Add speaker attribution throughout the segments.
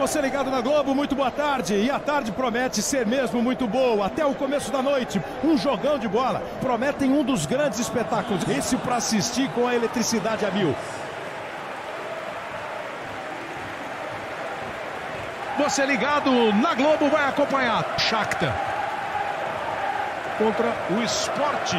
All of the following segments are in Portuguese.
Speaker 1: você ligado na Globo, muito boa tarde. E a tarde promete ser mesmo muito boa. Até o começo da noite, um jogão de bola. Prometem um dos grandes espetáculos. Esse para assistir com a eletricidade a mil. Você ligado na Globo vai acompanhar Shakhtar contra o Esporte.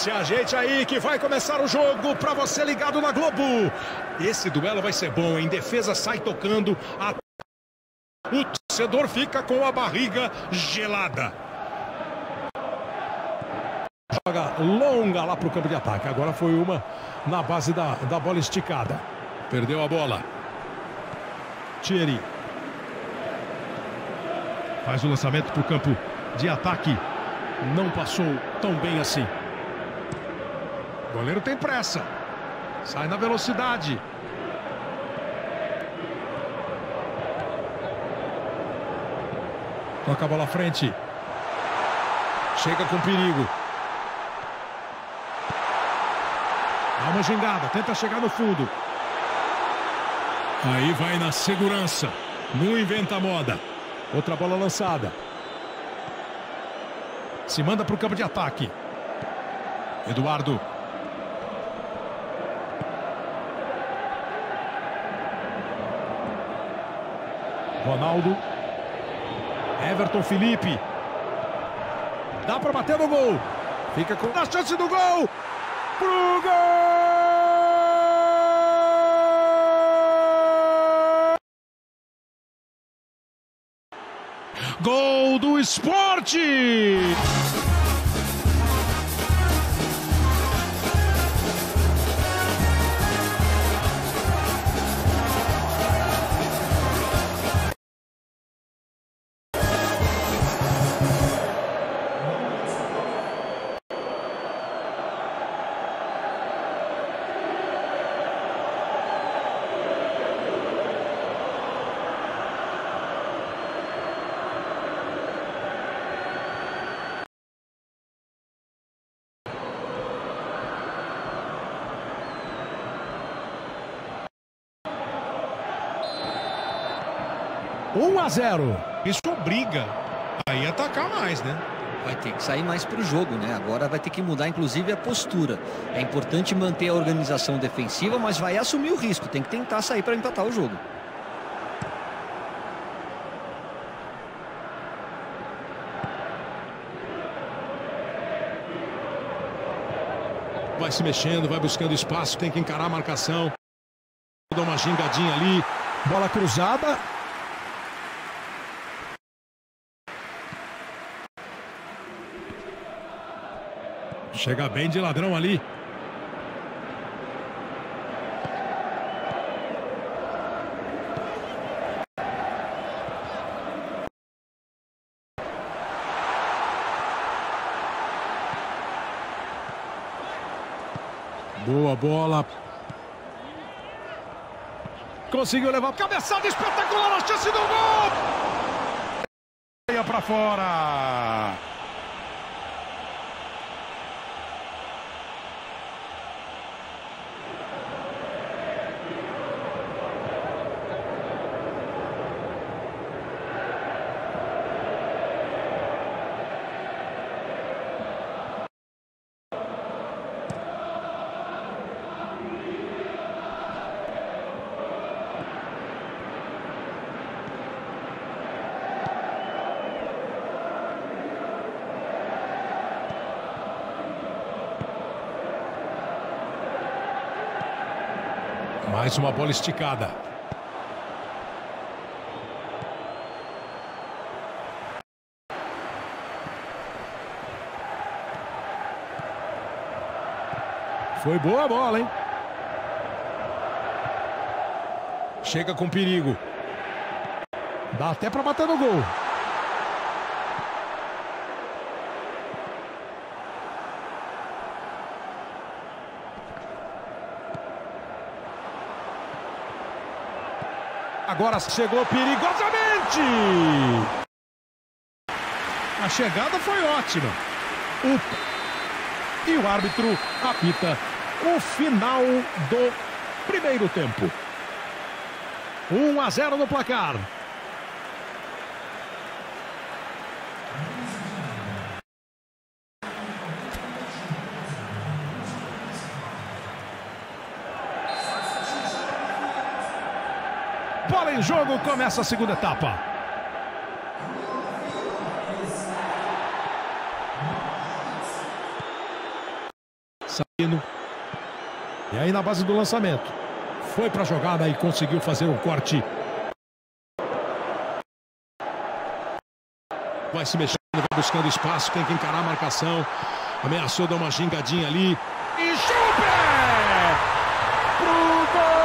Speaker 1: Se ajeite aí que vai começar o jogo para você ligado na Globo. Esse duelo vai ser bom, em defesa sai tocando. A... O torcedor fica com a barriga gelada. Joga longa lá para o campo de ataque. Agora foi uma na base da, da bola esticada. Perdeu a bola. Thierry. Faz o lançamento para o campo de ataque. Não passou tão bem assim. O goleiro tem pressa. Sai na velocidade. Toca a bola à frente. Chega com perigo. Dá uma gingada. Tenta chegar no fundo. Aí vai na segurança. Não inventa moda. Outra bola lançada. Se manda para o campo de ataque. Eduardo Ronaldo. Everton Felipe. Dá para bater no gol. Fica com a chance do gol. Pro gol! Gol do esporte! 1 a 0.
Speaker 2: Isso obriga a atacar mais, né?
Speaker 3: Vai ter que sair mais para o jogo, né? Agora vai ter que mudar, inclusive, a postura. É importante manter a organização defensiva, mas vai assumir o risco. Tem que tentar sair para empatar o jogo.
Speaker 1: Vai se mexendo, vai buscando espaço, tem que encarar a marcação. Dá uma gingadinha ali. Bola cruzada, Chega bem de ladrão ali. Boa bola. Conseguiu levar. Cabeçada espetacular. A chance do gol. Para fora. Mais uma bola esticada. Foi boa a bola, hein? Chega com perigo. Dá até para bater no gol. Agora chegou perigosamente. A chegada foi ótima. O... E o árbitro apita o final do primeiro tempo. 1 a 0 no placar. Bola em jogo, começa a segunda etapa. Sabino. E aí na base do lançamento. Foi para a jogada e conseguiu fazer um corte. Vai se mexendo, vai buscando espaço, tem que encarar a marcação. Ameaçou dar uma gingadinha ali. E chupa! Pro gol!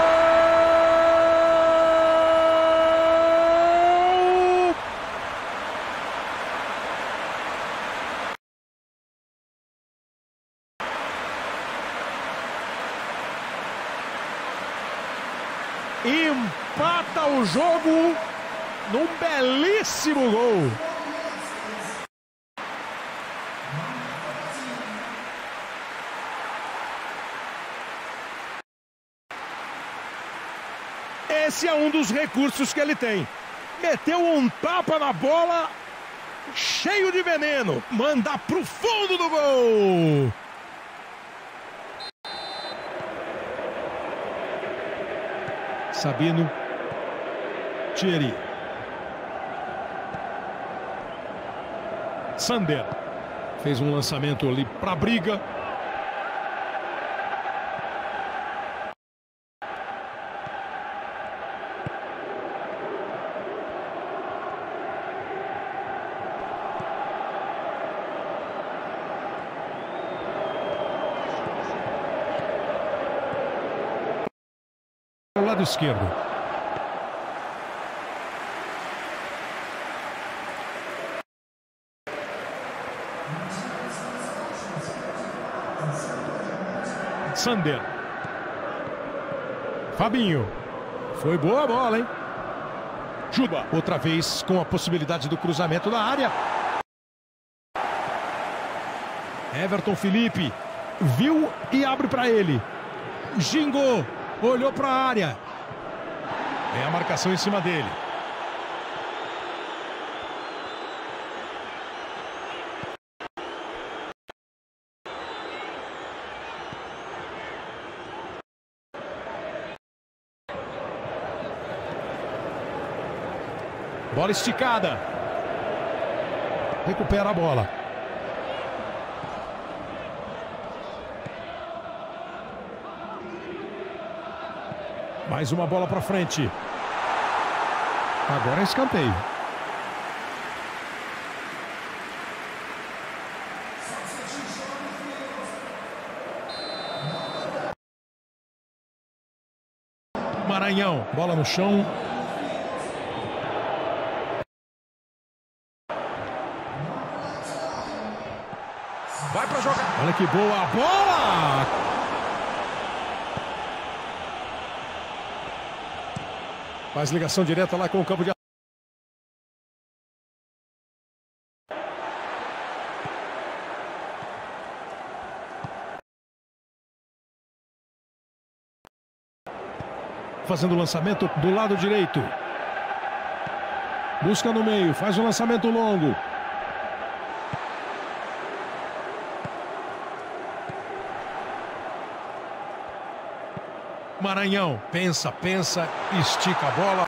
Speaker 1: Empata o jogo num belíssimo gol. Esse é um dos recursos que ele tem. Meteu um tapa na bola, cheio de veneno. Manda pro fundo do gol. Sabino. Thierry. Sander. Fez um lançamento ali para a briga. lado esquerdo. Sander. Fabinho. Foi boa a bola, hein? Juba, outra vez com a possibilidade do cruzamento na área. Everton Felipe viu e abre para ele. Gingou, olhou para a área. É a marcação em cima dele. Bola esticada. Recupera a bola. Mais uma bola para frente. Agora é escanteio. Maranhão, bola no chão. Vai para jogar. Olha que boa a bola! Faz ligação direta lá com o campo de Fazendo o lançamento do lado direito. Busca no meio, faz o lançamento longo. Maranhão, pensa, pensa, estica a bola.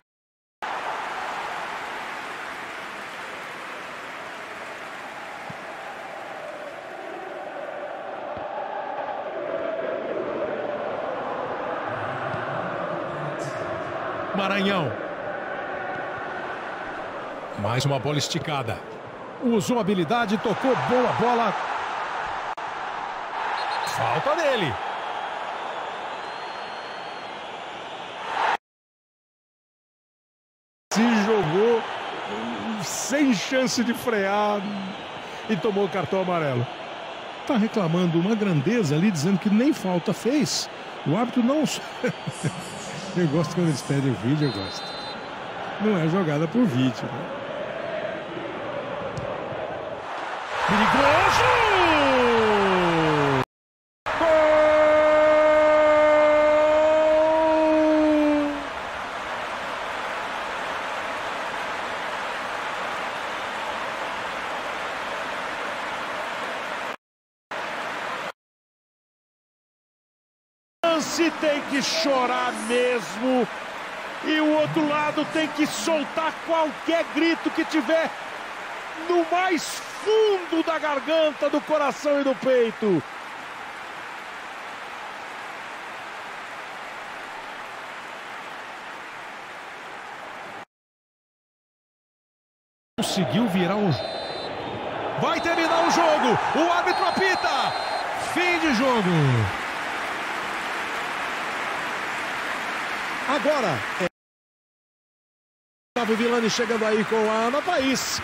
Speaker 1: Maranhão. Mais uma bola esticada. Usou habilidade, tocou boa bola. Falta dele. Sem chance de frear e tomou o cartão amarelo.
Speaker 2: Tá reclamando uma grandeza ali, dizendo que nem falta fez. O árbitro não. eu gosto quando eles pedem o vídeo, eu gosto. Não é jogada por vídeo, né?
Speaker 1: Perigoso! Tem que chorar mesmo. E o outro lado tem que soltar qualquer grito que tiver no mais fundo da garganta, do coração e do peito.
Speaker 2: Conseguiu virar um.
Speaker 1: Vai terminar o jogo. O árbitro apita.
Speaker 2: Fim de jogo.
Speaker 1: Agora é. Gustavo Villani chegando aí com a Ana Thaís.